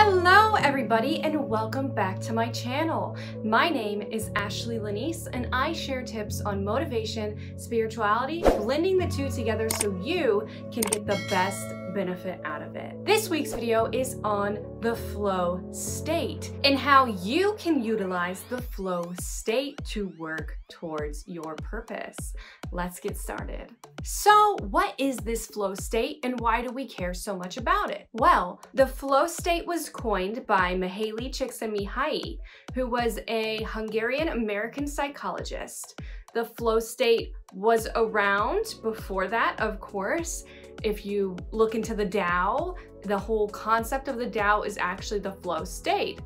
Hello everybody and welcome back to my channel. My name is Ashley Lanese and I share tips on motivation, spirituality, blending the two together so you can get the best benefit out of it. This week's video is on the flow state and how you can utilize the flow state to work towards your purpose. Let's get started. So what is this flow state and why do we care so much about it? Well, the flow state was coined by Mihaly Csikszentmihalyi, who was a Hungarian-American psychologist. The flow state was around before that, of course, if you look into the Tao, the whole concept of the Tao is actually the flow state.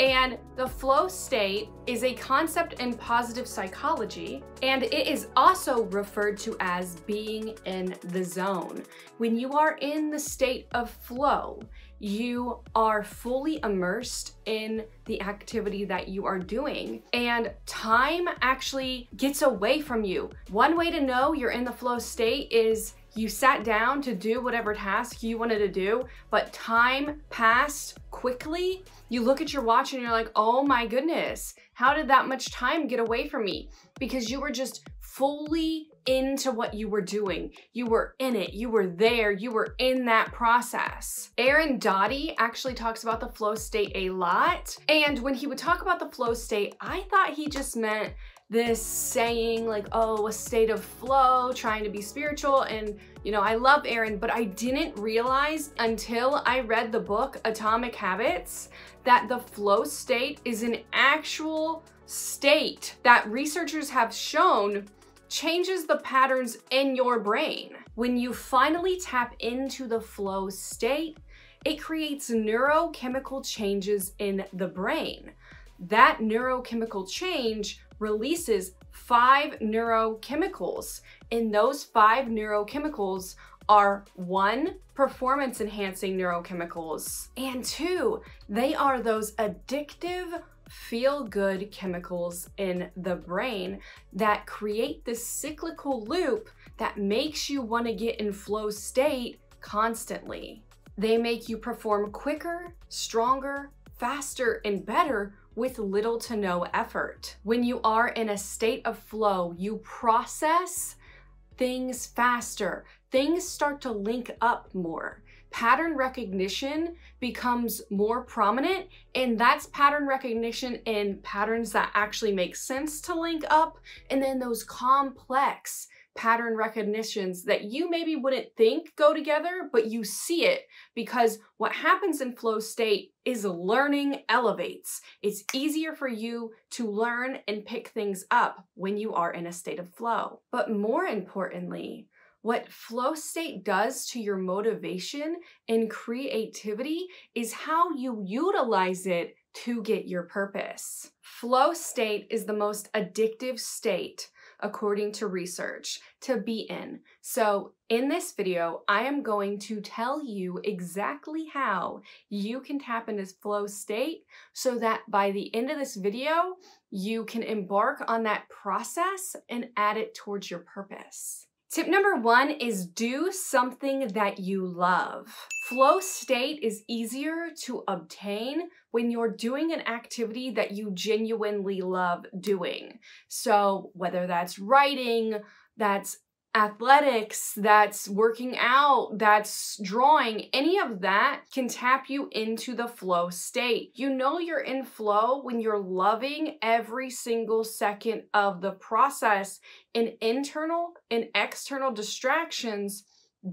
And the flow state is a concept in positive psychology, and it is also referred to as being in the zone. When you are in the state of flow, you are fully immersed in the activity that you are doing, and time actually gets away from you. One way to know you're in the flow state is you sat down to do whatever task you wanted to do, but time passed quickly. You look at your watch and you're like, oh my goodness, how did that much time get away from me? Because you were just fully into what you were doing. You were in it, you were there, you were in that process. Aaron Doughty actually talks about the flow state a lot. And when he would talk about the flow state, I thought he just meant this saying like, oh, a state of flow, trying to be spiritual. And, you know, I love Aaron, but I didn't realize until I read the book Atomic Habits that the flow state is an actual state that researchers have shown changes the patterns in your brain. When you finally tap into the flow state, it creates neurochemical changes in the brain. That neurochemical change releases five neurochemicals. And those five neurochemicals are one, performance enhancing neurochemicals, and two, they are those addictive feel good chemicals in the brain that create this cyclical loop that makes you want to get in flow state constantly. They make you perform quicker, stronger, faster, and better with little to no effort. When you are in a state of flow, you process things faster. Things start to link up more. Pattern recognition becomes more prominent, and that's pattern recognition in patterns that actually make sense to link up, and then those complex pattern recognitions that you maybe wouldn't think go together, but you see it because what happens in flow state is learning elevates. It's easier for you to learn and pick things up when you are in a state of flow. But more importantly, what flow state does to your motivation and creativity is how you utilize it to get your purpose. Flow state is the most addictive state according to research, to be in. So in this video, I am going to tell you exactly how you can tap into flow state so that by the end of this video, you can embark on that process and add it towards your purpose. Tip number one is do something that you love. Flow state is easier to obtain when you're doing an activity that you genuinely love doing. So whether that's writing, that's athletics, that's working out, that's drawing, any of that can tap you into the flow state. You know you're in flow when you're loving every single second of the process and internal and external distractions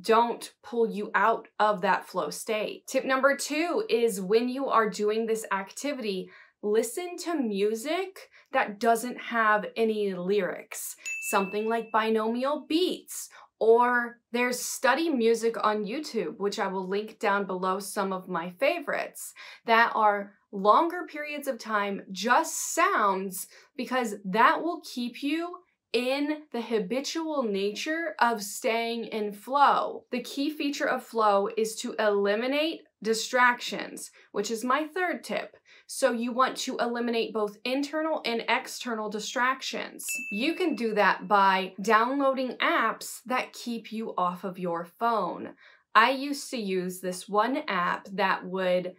don't pull you out of that flow state. Tip number two is when you are doing this activity, listen to music that doesn't have any lyrics, something like binomial beats, or there's study music on YouTube, which I will link down below some of my favorites that are longer periods of time, just sounds, because that will keep you in the habitual nature of staying in flow. The key feature of flow is to eliminate distractions, which is my third tip. So you want to eliminate both internal and external distractions. You can do that by downloading apps that keep you off of your phone. I used to use this one app that would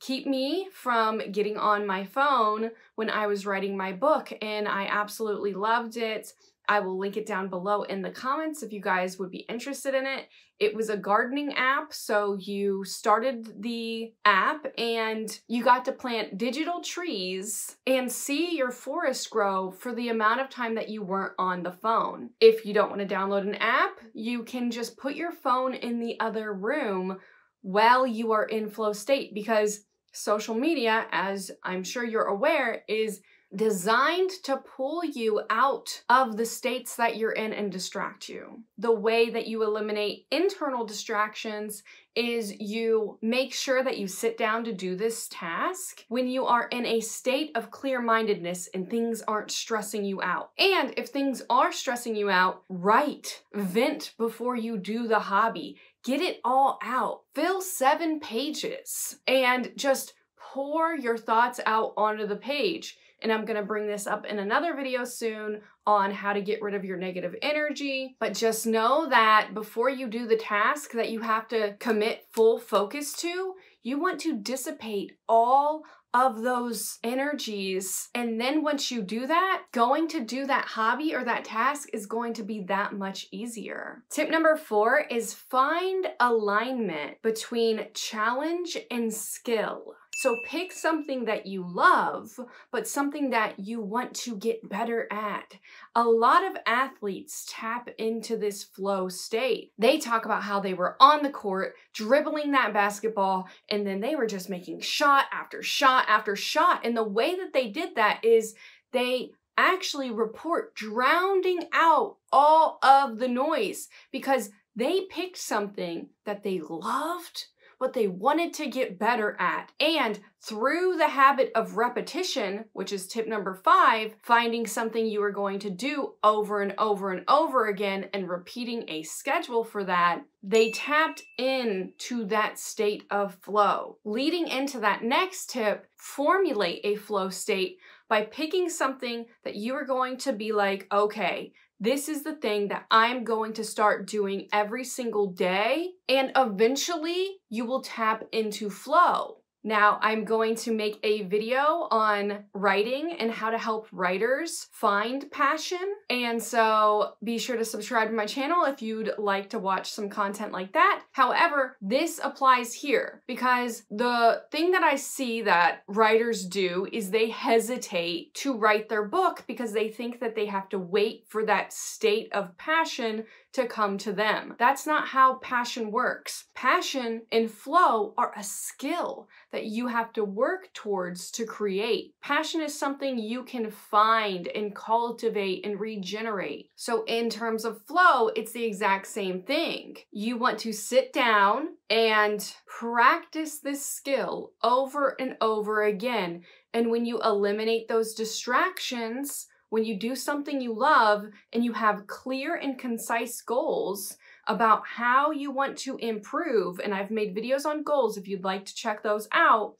keep me from getting on my phone when I was writing my book, and I absolutely loved it. I will link it down below in the comments if you guys would be interested in it. It was a gardening app, so you started the app and you got to plant digital trees and see your forest grow for the amount of time that you weren't on the phone. If you don't want to download an app, you can just put your phone in the other room while you are in flow state because social media, as I'm sure you're aware, is designed to pull you out of the states that you're in and distract you. The way that you eliminate internal distractions is you make sure that you sit down to do this task when you are in a state of clear mindedness and things aren't stressing you out. And if things are stressing you out, write, vent before you do the hobby. Get it all out. Fill seven pages and just pour your thoughts out onto the page and I'm gonna bring this up in another video soon on how to get rid of your negative energy. But just know that before you do the task that you have to commit full focus to, you want to dissipate all of those energies. And then once you do that, going to do that hobby or that task is going to be that much easier. Tip number four is find alignment between challenge and skill. So pick something that you love, but something that you want to get better at. A lot of athletes tap into this flow state. They talk about how they were on the court dribbling that basketball and then they were just making shot after shot after shot. And the way that they did that is they actually report drowning out all of the noise because they picked something that they loved what they wanted to get better at. And through the habit of repetition, which is tip number five, finding something you are going to do over and over and over again and repeating a schedule for that, they tapped in to that state of flow. Leading into that next tip, formulate a flow state by picking something that you are going to be like, okay, this is the thing that I'm going to start doing every single day. And eventually you will tap into flow. Now, I'm going to make a video on writing and how to help writers find passion. And so be sure to subscribe to my channel if you'd like to watch some content like that. However, this applies here because the thing that I see that writers do is they hesitate to write their book because they think that they have to wait for that state of passion to come to them. That's not how passion works. Passion and flow are a skill that you have to work towards to create. Passion is something you can find and cultivate and regenerate. So, in terms of flow, it's the exact same thing. You want to sit down and practice this skill over and over again. And when you eliminate those distractions, when you do something you love and you have clear and concise goals about how you want to improve, and I've made videos on goals if you'd like to check those out,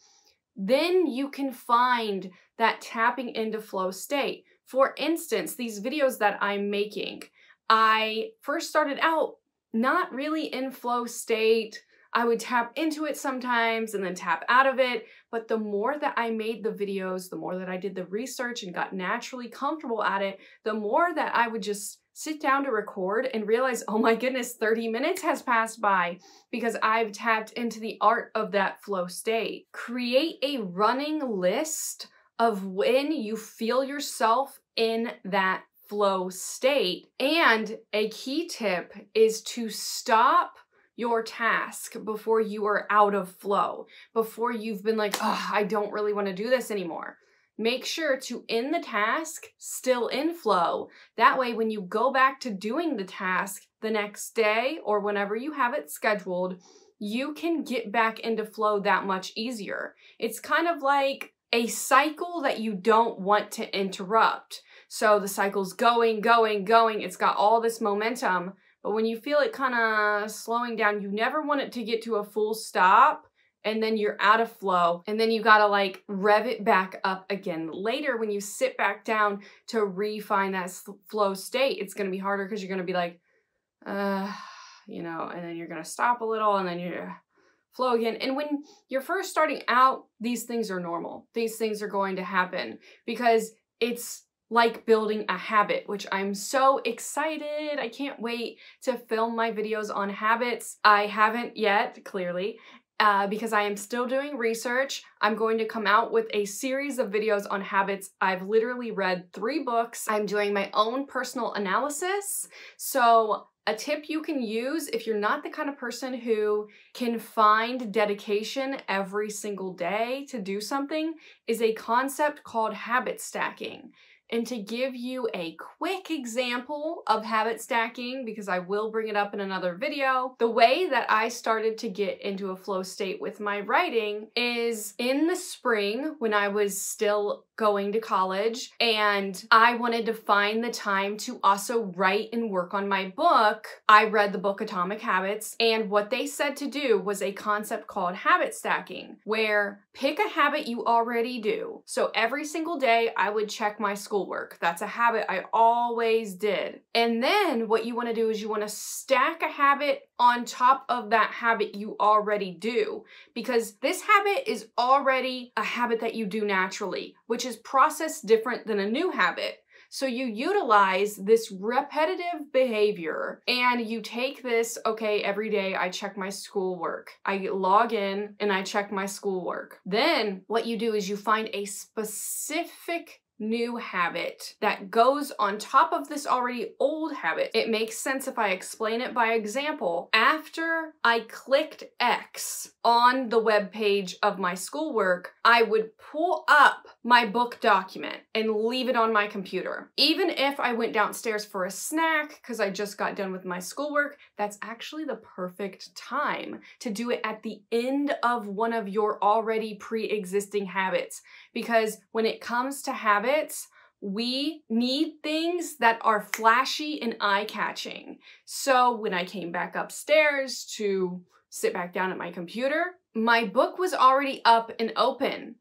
then you can find that tapping into flow state. For instance, these videos that I'm making, I first started out not really in flow state, I would tap into it sometimes and then tap out of it. But the more that I made the videos, the more that I did the research and got naturally comfortable at it, the more that I would just sit down to record and realize, oh my goodness, 30 minutes has passed by because I've tapped into the art of that flow state. Create a running list of when you feel yourself in that flow state. And a key tip is to stop your task before you are out of flow, before you've been like, oh, I don't really want to do this anymore. Make sure to end the task still in flow. That way, when you go back to doing the task the next day or whenever you have it scheduled, you can get back into flow that much easier. It's kind of like a cycle that you don't want to interrupt. So the cycle's going, going, going. It's got all this momentum but when you feel it kind of slowing down, you never want it to get to a full stop and then you're out of flow and then you gotta like rev it back up again later when you sit back down to refine that flow state it's gonna be harder because you're gonna be like uh you know and then you're gonna stop a little and then you're flow again. And when you're first starting out, these things are normal. These things are going to happen because it's like building a habit, which I'm so excited. I can't wait to film my videos on habits. I haven't yet, clearly, uh, because I am still doing research. I'm going to come out with a series of videos on habits. I've literally read three books. I'm doing my own personal analysis. So a tip you can use if you're not the kind of person who can find dedication every single day to do something is a concept called habit stacking. And to give you a quick example of habit stacking, because I will bring it up in another video, the way that I started to get into a flow state with my writing is in the spring when I was still going to college and I wanted to find the time to also write and work on my book. I read the book Atomic Habits and what they said to do was a concept called habit stacking where pick a habit you already do. So every single day I would check my school schoolwork. That's a habit I always did. And then what you want to do is you want to stack a habit on top of that habit you already do because this habit is already a habit that you do naturally, which is processed different than a new habit. So you utilize this repetitive behavior and you take this, okay, every day I check my schoolwork. I log in and I check my schoolwork. Then what you do is you find a specific new habit that goes on top of this already old habit. It makes sense if I explain it by example. After I clicked X on the web page of my schoolwork, I would pull up my book document and leave it on my computer. Even if I went downstairs for a snack because I just got done with my schoolwork, that's actually the perfect time to do it at the end of one of your already pre-existing habits. Because when it comes to habits, we need things that are flashy and eye-catching. So when I came back upstairs to sit back down at my computer, my book was already up and open.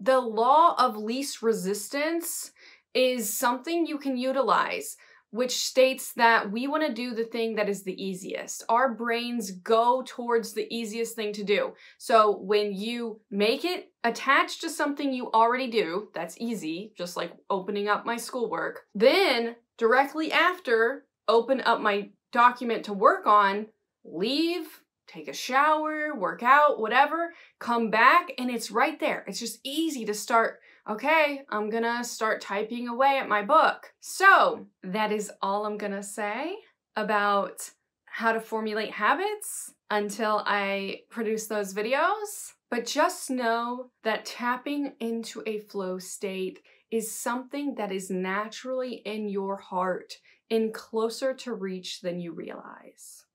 The law of least resistance is something you can utilize which states that we want to do the thing that is the easiest. Our brains go towards the easiest thing to do. So when you make it attached to something you already do, that's easy, just like opening up my schoolwork, then directly after, open up my document to work on, leave, take a shower, work out, whatever, come back, and it's right there. It's just easy to start okay, I'm gonna start typing away at my book. So that is all I'm gonna say about how to formulate habits until I produce those videos. But just know that tapping into a flow state is something that is naturally in your heart and closer to reach than you realize.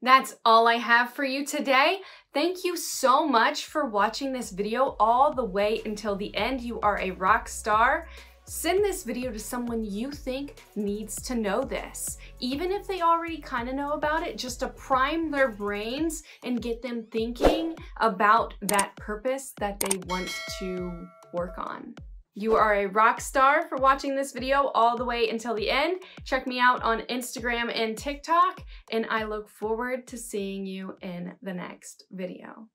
That's all I have for you today. Thank you so much for watching this video all the way until the end. You are a rock star. Send this video to someone you think needs to know this. Even if they already kind of know about it, just to prime their brains and get them thinking about that purpose that they want to work on. You are a rock star for watching this video all the way until the end. Check me out on Instagram and TikTok, and I look forward to seeing you in the next video.